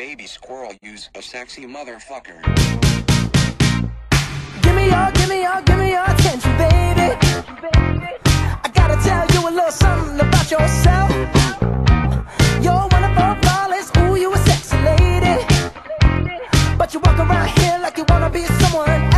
baby squirrel use a sexy motherfucker. Give me your, give me your, give me your attention, baby. I gotta tell you a little something about yourself. You're wonderful, flawless, ooh, you a sexy lady. But you walk around here like you wanna be someone